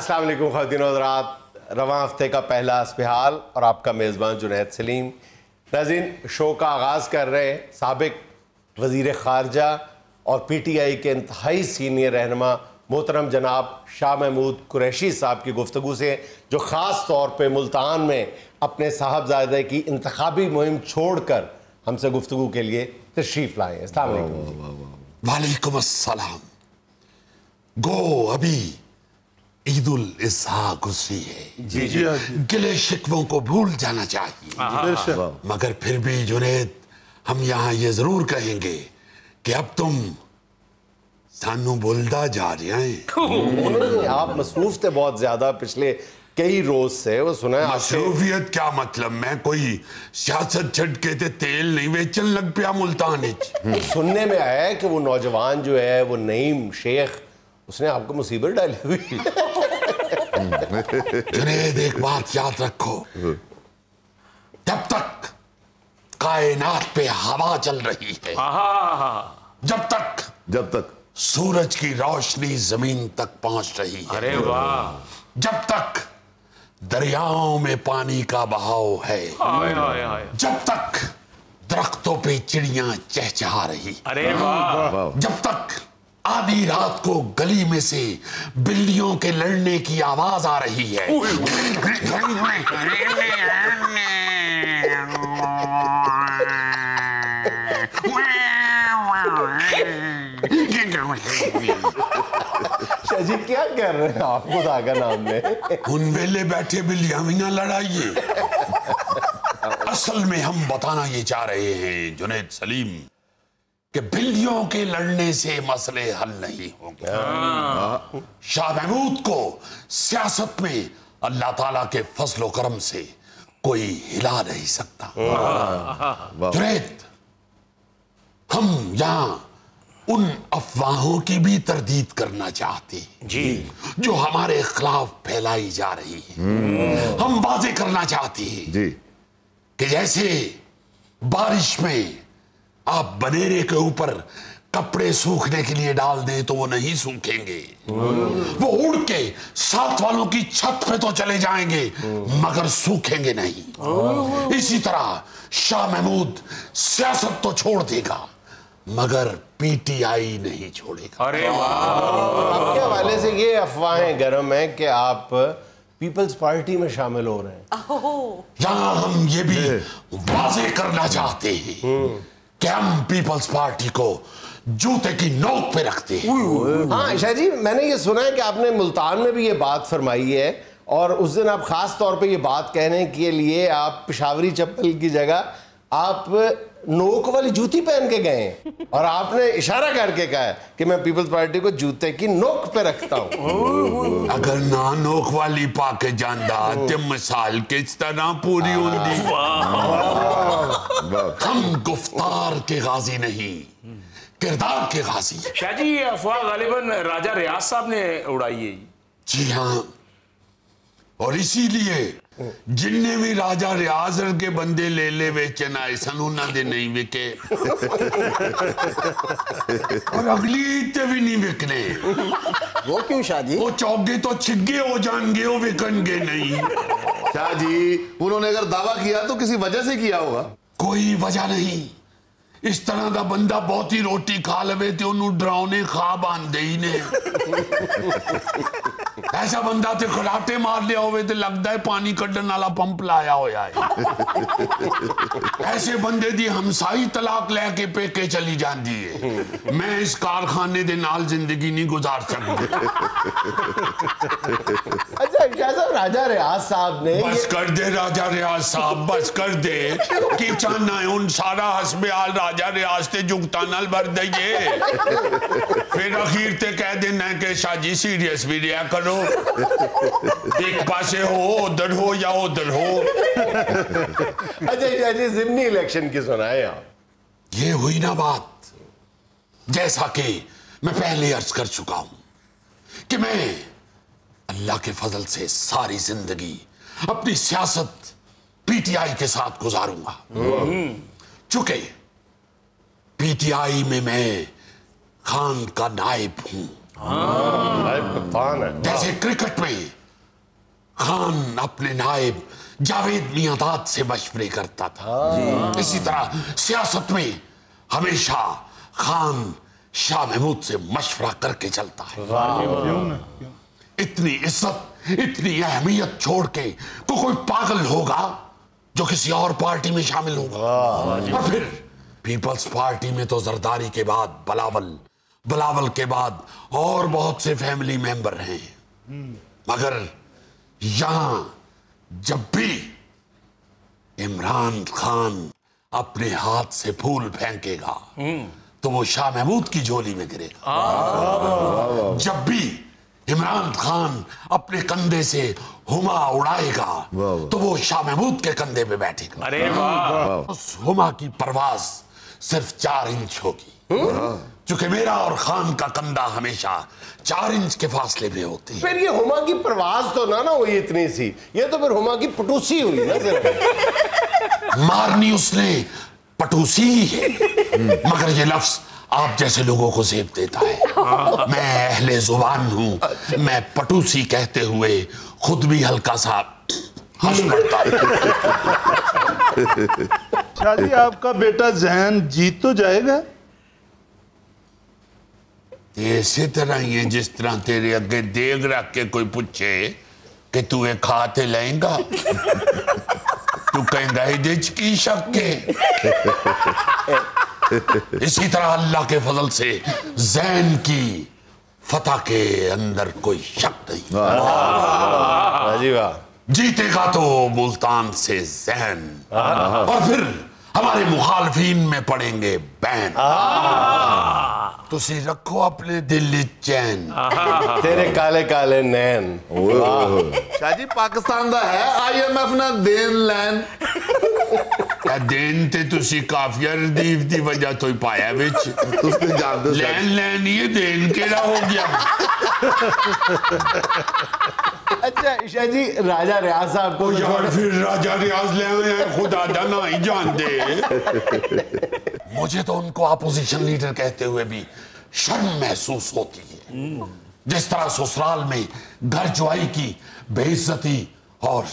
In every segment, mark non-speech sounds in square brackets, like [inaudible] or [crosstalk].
अस्सलाम वालेकुम खातिन हजरात रवा हफ़्ते का पहला अस्पहाल और आपका मेज़बान जुनैद सलीम। नाजिन, शो का आगाज़ कर रहे हैं सबक वज़ीर ख़ारजा और पी टी आई के इंतहाई सीनियर रहनमा मोहतरम जनाब शाह महमूद कुरैशी साहब की गुफ्तु से, जो ख़ास तौर पर मुल्तान में अपने साहबजादे की इंतबी मुहिम छोड़ कर हमसे गुफ्तु के लिए तशरीफ़ लाए वालेकुम अस्सलाम। गो अभी ईद उल इजहा गुजरी है। जी जी। गिले शिकवों को भूल जाना चाहिए। मगर फिर भी जुनेद हम यहाँ ये ज़रूर कहेंगे कि अब तुम सानू बोलदा जा रहे हैं। आप मसरूफ थे बहुत ज़्यादा पिछले कई रोज से वो सुना मसरूफियत क्या मतलब? मैं कोई सियासत छटके थे तेल नहीं बेचन लग पिया मुल्तान सुनने में आया है कि वो नौजवान जो है वो नईम शेख उसने आपको मुसीबत डाली हुई। जुनेद एक बात याद रखो। जब तक कायनात पे हवा चल रही है जब तक जब तक। सूरज की रोशनी ज़मीन तक पहुँच रही है अरे वाह। जब तक दरियाओं में पानी का बहाव है हाय हाय हाय। जब तक दरख्तों पे चिड़िया चहचहा रही। अरे वाह। जब तक आधी रात को गली में से बिल्लियों के लड़ने की आवाज़ आ रही है। शाजी क्या कर रहे हैं आप? खुदा का नाम में उन वेले बैठे बिल्लियाँ भी ना लड़ाइए। [laughs] असल में हम बताना ये चाह रहे हैं जुनेद सलीम। कि बिल्लियों के लड़ने से मसले हल नहीं होंगे। शाह महमूद को सियासत में अल्लाह ताला के फजलो करम से कोई हिला नहीं सकता। जुनेद हम यहाँ उन अफवाहों की भी तरदीद करना चाहते जी। जो हमारे खिलाफ फैलाई जा रही है। हम वाजे करना चाहते हैं कि जैसे बारिश में आप बनेरे के ऊपर कपड़े सूखने के लिए डाल दें तो वो नहीं सूखेंगे। वो उड़ के साथ वालों की छत पे तो चले जाएँगे मगर सूखेंगे नहीं। इसी तरह शाह महमूद सियासत तो छोड़ देगा मगर पीटीआई नहीं छोड़ेगा। अरे वाह। आपके हवाले से ये अफवाहें गर्म है कि आप पीपल्स पार्टी में शामिल हो रहे हैं। यहाँ हम ये भी वाजे करना चाहते हैं कि हम पीपल्स पार्टी को जूते की नोक पे रखते है। हाँ ईशा जी मैंने ये सुना है कि आपने मुल्तान में भी ये बात फरमाई है और उस दिन आप खास तौर पे ये बात कहने के लिए आप पिशावरी चप्पल की जगह आप नोक वाली जूती पहन के गए हैं। और आपने इशारा करके कहा है कि मैं पीपल्स पार्टी को जूते की नोक पे रखता हूँ। अगर ना नोक वाली पाके जांदा ते मिसाल किस तरह पूरी होंगी? हम गुफ्तार के गाजी नहीं किरदार के गाजी। हैं। शाह जी ये अफवाह गालिबन राजा रियाज साहब ने उड़ाई है। जी हाँ। और इसीलिए जिन्ने भी राजा रियाज के बंदे ले ले वेचन आए सन उन्होंने नहीं विके और अगली ईद ते भी नहीं विकने वो क्यों शादी वो चौगे तो छिगे हो जाएँगे वो विकनगे नहीं शाह जी उन्होंने अगर दावा किया तो किसी वजह से किया होगा कोई वजह नहीं इस तरह का बंदा बहुत ही रोटी खा लवे ते ओनू डरावने खाब आंदे ही ऐसा बंदा ते खड़ाटे मार लिया हो ते लगदा है पानी कड़न वाला पंप लाया है। ऐसे बंदे दी हमसाई तलाक लेके पेके चली जाती है। मैं इस कारखाने दे नाल ज़िंदगी नहीं गुजार सकती [laughs] अच्छा साहब राजा रियाज साहब ने बस कर दे राजा रियाज साहब बस कर दे। की चाहना है उन सारा हसबेहाल राजा रियाज ते जुगता नाल भर दइए। फिर अखीर ते कह देना है कि शाजी सीरियस भी रिया करो। एक पासे हो उधर हो या उधर हो। अच्छा जिमनी इलेक्शन की सुनाए आप। ये हुई ना बात। जैसा कि मैं पहले अर्ज़ कर चुका हूँ कि मैं अल्लाह के फजल से सारी ज़िंदगी अपनी सियासत पीटीआई के साथ गुजारूँगा। चूँकि पीटीआई में मैं खान का नायब हूँ। नायब कप्तान है। जैसे क्रिकेट में खान अपने नायब जावेद मियादाद से मशवरे करता था। इसी तरह सियासत में हमेशा खान शाह महमूद से मशवरा करके चलता है। इतनी इज़्ज़त इतनी अहमियत छोड़ के तो कोई पागल होगा जो किसी और पार्टी में शामिल होगा। और फिर पीपल्स पार्टी में तो जरदारी के बाद बलावल बलावल के बाद और बहुत से फैमिली मेंबर हैं। मगर यहाँ जब भी इमरान खान अपने हाथ से फूल फेंकेगा तो वो शाह महमूद की झोली में गिरेगा। जब भी इमरान खान अपने कंधे से हुमा उड़ाएगा तो वो शाह महमूद के कंधे पे बैठेगा। अरे वाह। उस हुमा की परवाज सिर्फ़ चार इंच होगी। क्योंकि मेरा और खान का कंधा हमेशा चार इंच के फासले पे होते हैं। फिर ये हुमा की प्रवास तो ना ना हुई इतनी सी। ये तो फिर हुमा की पटूसी हुई ना सिर्फ़ मारनी उसने पटूसी ही है। मगर ये लफ्ज आप जैसे लोगों को जेब देता है। हाँ। मैं अहले ज़ुबान हूँ। अच्छा। मैं पटूसी कहते हुए खुद भी हल्का सा शादी आपका बेटा जहन जीत तो जाएगा? इसी तरह ये जिस तरह तेरे अगे देख रख के कोई पूछे कि तू ये खाते लेगा? तू कहेगा की शक के [laughs] इसी तरह अल्लाह के फजल से जैन की फतह के अंदर कोई शक नहीं। वाह वाह जीतेगा तो मुल्तान से जैन। और फिर हमारे मुखालफिन में पड़ेंगे बैन। तुसी रखो अपने दिल च चैन तेरे काले काले नैन शाह जी पाकिस्तान ਦਾ ਹੈ ਆਈਐਮਐਫ ਨਾਲ ਦੇਣ ਲੈਣ ਇਹ ਦੇਨ ਤੇ ਤੁਸੀਂ ਕਾਫੀਆ ਰਦੀਫ ਦੀ ਵਜ੍ਹਾ ਤੋਂ ਹੀ ਪਾਇਆ ਵਿੱਚ ਤੁਸੀਂ ਤੇ ਜਾਣਦੇ ਹੋ ਸ਼ਾਹ ਲੈਣ ਲੈਣ ਇਹ ਦੇਨ ਕਿਹੜਾ ਹੋ ਗਿਆ अच्छा ईशा जी राजा रियाज साहब को ਉਹ ਯਾਰ ਫਿਰ ਰਾਜਾ ਰਿਆਜ਼ ਲੈ ਆਏ ਖੁਦਾ ਦਾ ਨਾ ਹੀ जानते मुझे तो उनको अपोजिशन लीडर कहते हुए भी शर्म महसूस होती है। जिस तरह ससुराल में घर जुआई की बेइज्जती और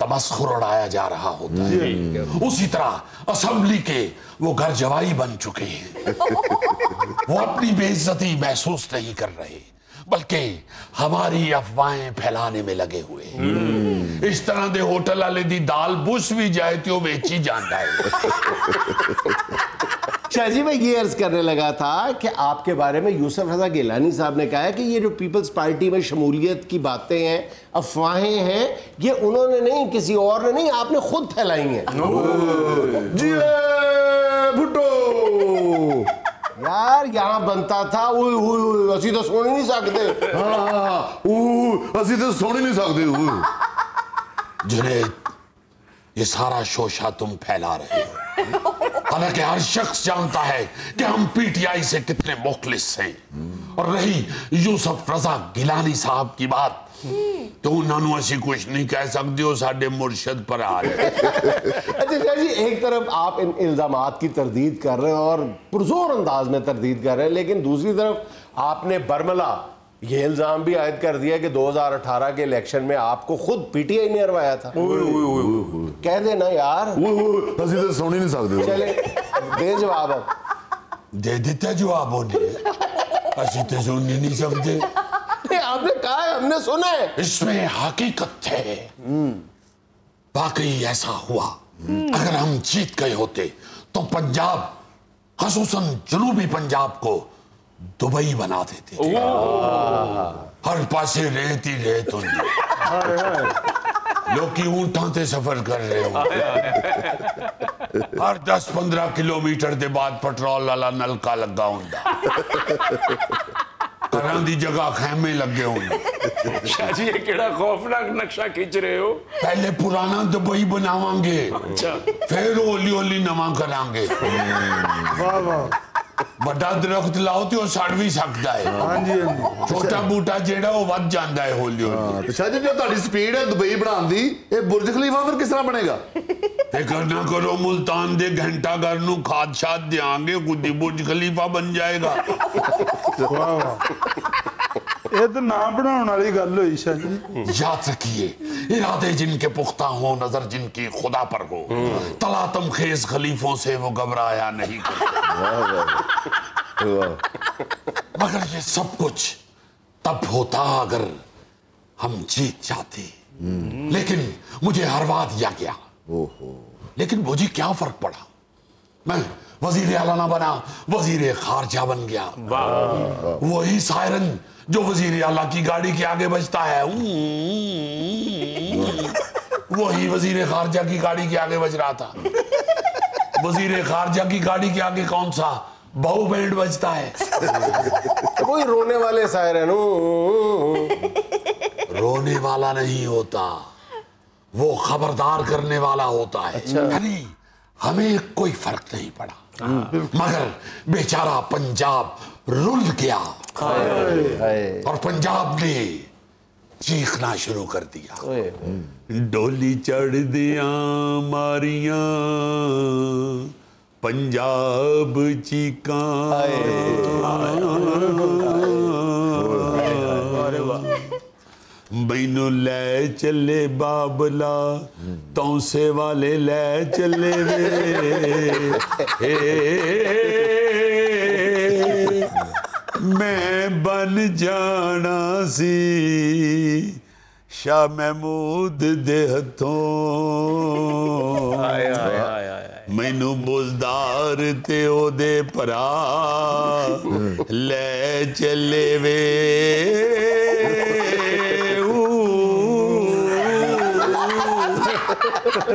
तमस्खुर उड़ाया जा रहा होता है उसी तरह असेंबली के वो घर जवाई बन चुके हैं। वो अपनी बेइज्जती महसूस नहीं कर रहे बल्कि हमारी अफवाहें फैलाने में लगे हुए इस तरह दे होटल वाले दी दाल बुश भी जाए तो बेची जान जाए शाहजी मैं ये अर्ज़ करने लगा था कि आपके बारे में यूसुफ रजा गिलानी साहब ने कहा है कि ये जो पीपल्स पार्टी में शमूलियत की बातें हैं अफवाहें हैं ये उन्होंने नहीं किसी और ने नहीं आपने खुद फैलाई हैं। भुट्टो। यार यहाँ बनता था असी तो सुन नहीं सकते। हाँ, हाँ, हाँ, असी तो सुन नहीं सकते जुनेद ये सारा शोशा तुम फैला रहे हो। [laughs] हालाँकि हर शख्स जानता है कि हम पीटीआई से कितने मुखलिस हैं। और रही यूसुफ रजा गिलानी साहब की बात तो उन्होंने ऐसी कुछ नहीं कह सकते हो साडे मुर्शद पर आ रहे अच्छा शाह जी, एक तरफ़ आप इन इल्ज़ाम की तरदीद कर रहे हैं और पुरजोर अंदाज में तरदीद कर रहे हैं, लेकिन दूसरी तरफ़ आपने बरमला ये इल्ज़ाम भी आयद कर दिया कि 2018 के इलेक्शन में आपको खुद पीटीआई ने हरवाया था। कह देना यार। सुन ही नहीं सकते चले दे जवाब अब। दे देते जवाब तो सुन ही नहीं सकते आपने कहा है हमने सुना है। इसमें हकीकत है। हम्म। वाकई ऐसा हुआ। अगर हम जीत गए होते तो पंजाब खसूसन जनूबी पंजाब को दुबई बना देते थे हर पासे रेत ही रेत होंगी लोग ऊंटां ते सफर कर रहे हो हर 10-15 किलोमीटर ਦੇ ਬਾਅਦ ਪੈਟਰੋਲ ਵਾਲਾ ਨਲਕਾ ਲੱਗਾ ਹੁੰਦਾ ਘਰਾਂ ਦੀ ਜਗ੍ਹਾ ਖੈਮੇ ਲੱਗੇ ਹੁੰਦੇ शाह जी ये केड़ा खौफनाक नक्शा खींच रहे हो ਪਹਿਲੇ ਪੁਰਾਣਾ ਦੁਬਈ ਬਣਾਵਾਂਗੇ अच्छा ਫਿਰ ਹੌਲੀ ਹੌਲੀ ਨਵਾਂ ਕਰਾਂਗੇ वाह वाह ਵੱਡਾ ਦਰਖਤ ਲਾਓ ਤੇ ਉਹ ਸੜ ਵੀ ਸਕਦਾ ਹੈ हाँ जी हाँ जी ਛੋਟਾ ਬੂਟਾ ਜਿਹੜਾ ਉਹ ਵੱਧ ਜਾਂਦਾ ਹੈ ਹੌਲੀ ਹੌਲੀ ਹਾਂ, ਤੇ ਸ਼ਾਹ ਜੀ ਜੋ ਤੁਹਾਡੀ ਸਪੀਡ ਹੈ ਦੁਬਈ ਬਣਾਉਣ ਦੀ ਇਹ ਬੁਰਜ ਖਲੀਫਾ ਫਿਰ ਕਿਸ ਤਰ੍ਹਾਂ ਬਣੇਗਾ ਫਿਕਰ ਨਾ ਕਰੋ ਮੁਲਤਾਨ ਦੇ ਘੰਟਾ ਘਰ ਨੂੰ ਖਾਦ ਸ਼ਾਦ ਦਿਆਂਗੇ ਖੁਦ ਹੀ ਬੁਰਜ ਖਲੀਫਾ ਬਣ ਜਾਏਗਾ वाह वाह ਇਹ ਤਾਂ ਨਾ ਬਣਾਉਣ ਵਾਲੀ ਗੱਲ ਹੋਈ ਸ਼ਾਹ ਜੀ याद रखिए इरादे जिनके पुख्ता हो नजर जिनकी खुदा पर हो तलातम खेज खलीफों से वो घबराया नहीं करते मगर ये सब कुछ तब होता अगर हम जीत जाते लेकिन मुझे हरवा दिया गया लेकिन मुझे क्या फर्क पड़ा मैं वजीर आला ना बना वजीर खारजा बन गया वही सायरन जो वज़ीर आला की गाड़ी के आगे बजता है वही वज़ीर खारजा की गाड़ी के आगे बज रहा था। वज़ीर खारजा की गाड़ी के आगे कौन सा? बहु बैंड बजता है। कोई रोने वाले सायरन रोने वाला नहीं होता वो खबरदार करने वाला होता है। यानी हमें कोई फ़र्क नहीं पड़ा। मगर बेचारा पंजाब रुल गया। और पंजाब ने चीखना शुरू कर दिया। डोली चढ़ दिया मारिया पंजाब चीका मैनू लै चले बाबला तौसे वाले लै चले वे। [laughs] मैं बन जाना सी। शाह महमूद दे मैनू बुजदार भरा ले चले वे।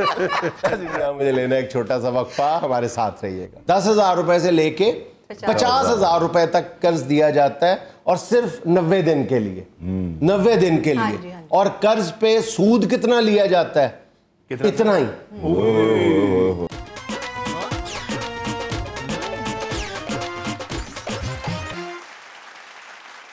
[laughs] मुझे लेना एक छोटा सा वक्फा हमारे साथ रहिएगा। दस हज़ार रुपए से लेके पचास हज़ार। रुपए तक कर्ज दिया जाता है और सिर्फ़ नब्बे दिन के लिए। नब्बे दिन के हाँ लिए। जी, हाँ जी। और कर्ज पे सूद कितना लिया जाता है? इतना ही।